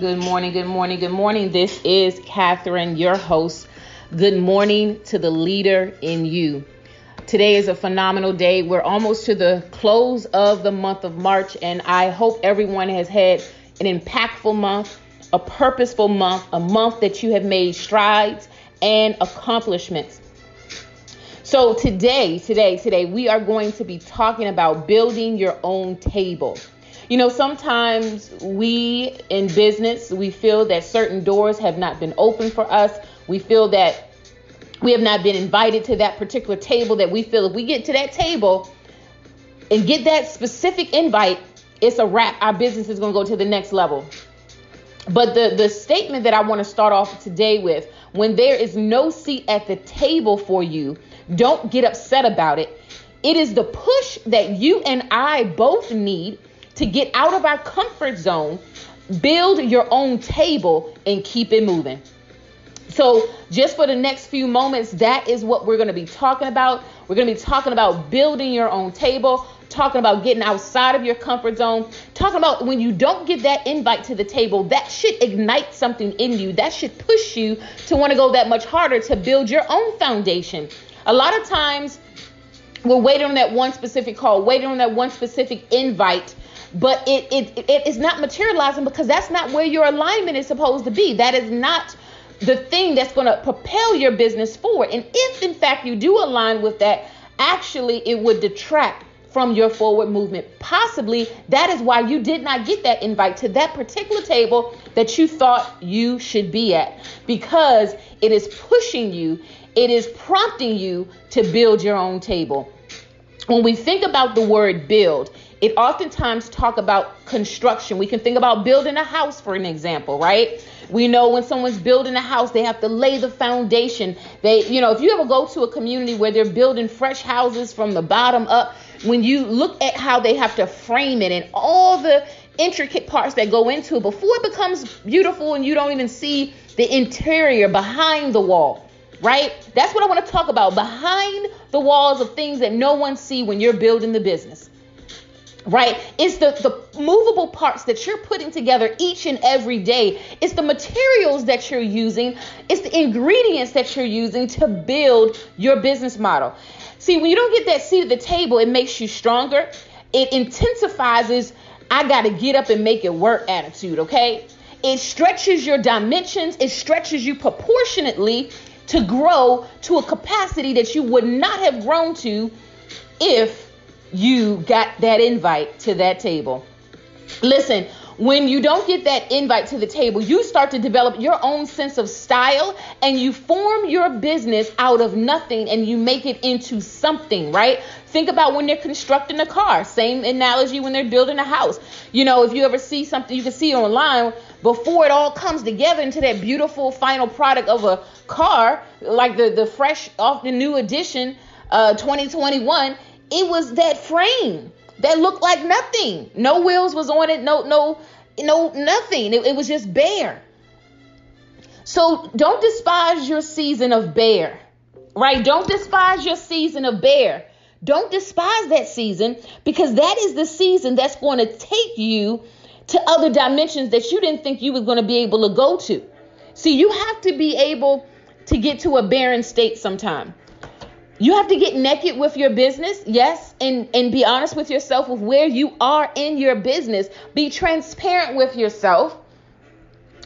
Good morning, good morning, good morning. This is Catherine, your host. Good morning to the leader in you. Today is a phenomenal day. We're almost to the close of the month of March, and I hope everyone has had an impactful month, a purposeful month, a month that you have made strides and accomplishments. So, today, today, today, we are going to be talking about building your own table. You know, sometimes we in business, we feel that certain doors have not been open for us. We feel that we have not been invited to that particular table that we feel if we get to that table and get that specific invite, it's a wrap. Our business is going to go to the next level. But the, the statement that I want to start off today with when there is no seat at the table for you, don't get upset about it. It is the push that you and I both need to get out of our comfort zone, build your own table, and keep it moving. So, just for the next few moments, that is what we're going to be talking about. We're going to be talking about building your own table, talking about getting outside of your comfort zone, talking about when you don't get that invite to the table, that should ignite something in you. That should push you to want to go that much harder to build your own foundation. A lot of times, we're waiting on that one specific call, waiting on that one specific invite but it, it it is not materializing because that's not where your alignment is supposed to be. That is not the thing that's going to propel your business forward. And if in fact you do align with that, actually it would detract from your forward movement. Possibly that is why you did not get that invite to that particular table that you thought you should be at because it is pushing you, it is prompting you to build your own table. When we think about the word build, it oftentimes talk about construction. We can think about building a house for an example, right? We know when someone's building a house, they have to lay the foundation. They, you know, if you ever go to a community where they're building fresh houses from the bottom up, when you look at how they have to frame it and all the intricate parts that go into it before it becomes beautiful and you don't even see the interior behind the wall, right? That's what I want to talk about behind the walls of things that no one see when you're building the business right? It's the, the movable parts that you're putting together each and every day. It's the materials that you're using. It's the ingredients that you're using to build your business model. See, when you don't get that seat at the table, it makes you stronger. It intensifies, I got to get up and make it work attitude, okay? It stretches your dimensions, it stretches you proportionately to grow to a capacity that you would not have grown to if you got that invite to that table. Listen, when you don't get that invite to the table, you start to develop your own sense of style and you form your business out of nothing and you make it into something, right? Think about when they're constructing a car. Same analogy when they're building a house. You know, if you ever see something you can see online, before it all comes together into that beautiful final product of a car, like the, the fresh off the new edition, uh, 2021, it was that frame that looked like nothing. No wheels was on it. No, no, no, nothing. It, it was just bare. So don't despise your season of bare, right? Don't despise your season of bare. Don't despise that season because that is the season that's going to take you to other dimensions that you didn't think you was going to be able to go to. See, you have to be able to get to a barren state sometime. You have to get naked with your business, yes, and, and be honest with yourself with where you are in your business. Be transparent with yourself.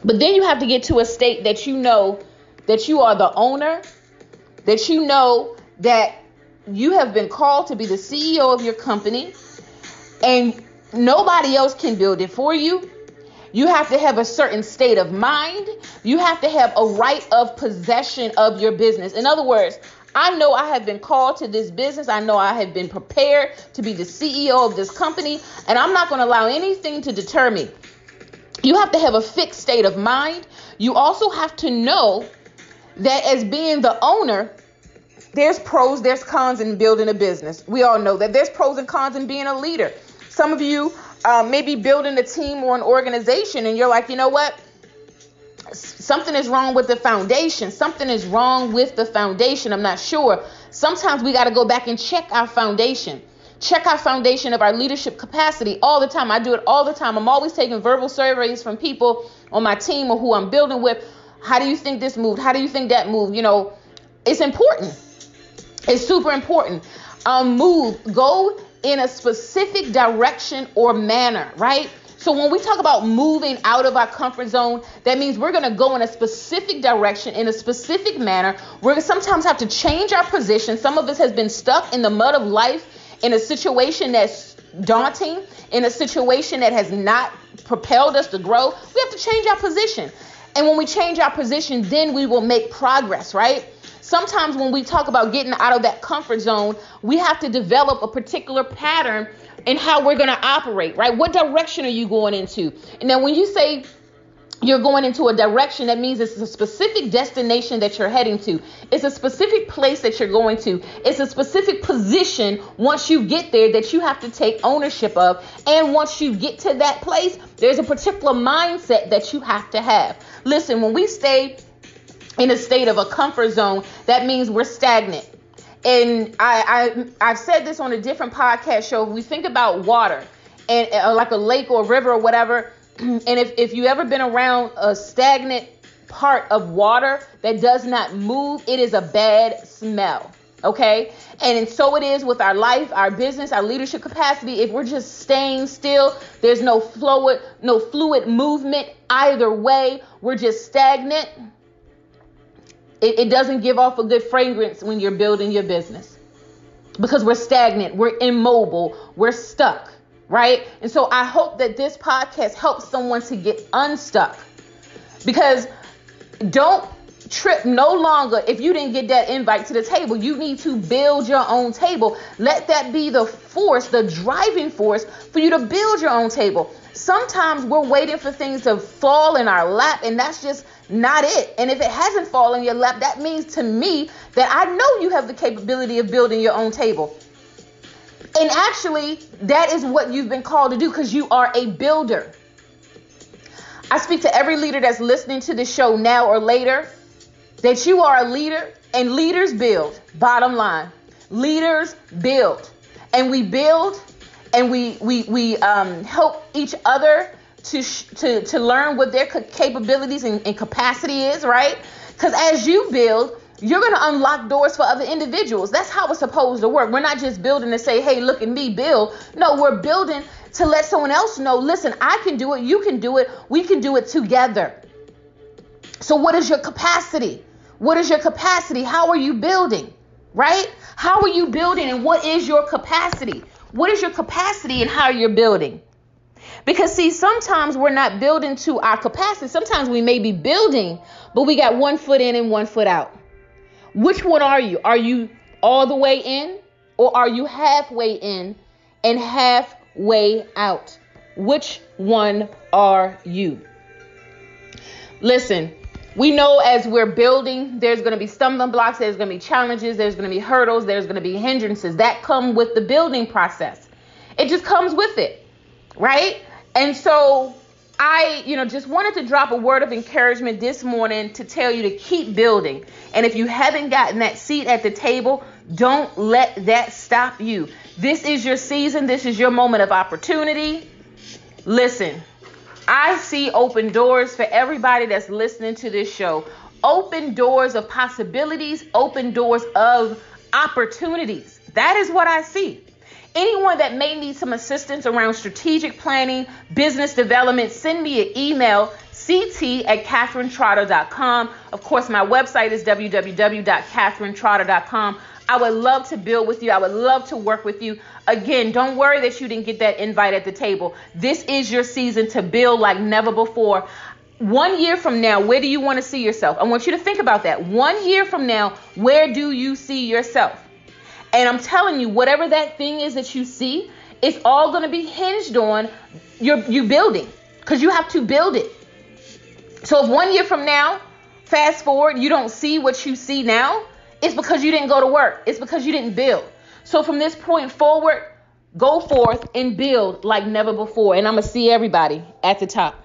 But then you have to get to a state that you know that you are the owner, that you know that you have been called to be the CEO of your company, and nobody else can build it for you. You have to have a certain state of mind. You have to have a right of possession of your business. In other words, I know I have been called to this business. I know I have been prepared to be the CEO of this company, and I'm not going to allow anything to deter me. You have to have a fixed state of mind. You also have to know that as being the owner, there's pros, there's cons in building a business. We all know that there's pros and cons in being a leader. Some of you uh, may be building a team or an organization, and you're like, you know what? Something is wrong with the foundation. Something is wrong with the foundation. I'm not sure. Sometimes we got to go back and check our foundation check our foundation of our leadership capacity all the time. I do it all the time. I'm always taking verbal surveys from people on my team or who I'm building with. How do you think this moved? How do you think that moved? You know, it's important. It's super important. Um, move, go in a specific direction or manner, right? So when we talk about moving out of our comfort zone, that means we're going to go in a specific direction in a specific manner. We're going to sometimes have to change our position. Some of us has been stuck in the mud of life in a situation that's daunting, in a situation that has not propelled us to grow. We have to change our position. And when we change our position, then we will make progress, right? Sometimes when we talk about getting out of that comfort zone, we have to develop a particular pattern in how we're going to operate, right? What direction are you going into? And then when you say you're going into a direction that means it's a specific destination that you're heading to. It's a specific place that you're going to. It's a specific position once you get there that you have to take ownership of. And once you get to that place, there's a particular mindset that you have to have. Listen, when we stay in a state of a comfort zone, that means we're stagnant. And I, I I've said this on a different podcast show. If We think about water and uh, like a lake or a river or whatever. and if, if you ever been around a stagnant part of water that does not move, it is a bad smell. Okay? And so it is with our life, our business, our leadership capacity. If we're just staying still, there's no fluid, no fluid movement either way. We're just stagnant it, it doesn't give off a good fragrance when you're building your business because we're stagnant, we're immobile, we're stuck, right? And so I hope that this podcast helps someone to get unstuck because don't trip no longer if you didn't get that invite to the table. You need to build your own table. Let that be the force, the driving force for you to build your own table. Sometimes we're waiting for things to fall in our lap, and that's just not it. And if it hasn't fallen in your lap, that means to me that I know you have the capability of building your own table. And actually, that is what you've been called to do because you are a builder. I speak to every leader that's listening to this show now or later that you are a leader and leaders build. Bottom line, leaders build. And we build and we we we um, help each other to to to learn what their capabilities and, and capacity is, right? Because as you build, you're going to unlock doors for other individuals. That's how it's supposed to work. We're not just building to say, "Hey, look at me, build." No, we're building to let someone else know, "Listen, I can do it. You can do it. We can do it together." So, what is your capacity? What is your capacity? How are you building? Right? How are you building and what is your capacity? What is your capacity and how are you're building? Because, see, sometimes we're not building to our capacity. Sometimes we may be building, but we got one foot in and one foot out. Which one are you? Are you all the way in or are you halfway in and halfway out? Which one are you? Listen, we know as we're building, there's going to be stumbling blocks, there's going to be challenges, there's going to be hurdles, there's going to be hindrances that come with the building process. It just comes with it, right? And so I, you know, just wanted to drop a word of encouragement this morning to tell you to keep building. And if you haven't gotten that seat at the table, don't let that stop you. This is your season, this is your moment of opportunity. Listen, I see open doors for everybody that's listening to this show. Open doors of possibilities, open doors of opportunities. That is what I see. Anyone that may need some assistance around strategic planning, business development, send me an email, ct at catherinetrotter.com. Of course, my website is www.catherinetrotter.com. I would love to build with you. I would love to work with you. Again, don't worry that you didn't get that invite at the table. This is your season to build like never before. One year from now, where do you want to see yourself? I want you to think about that. One year from now, where do you see yourself? And I'm telling you, whatever that thing is that you see, it's all going to be hinged on your you building because you have to build it. So if one year from now, fast forward, you don't see what you see now, it's because you didn't go to work. It's because you didn't build. So from this point forward, go forth and build like never before. And I'm going to see everybody at the top.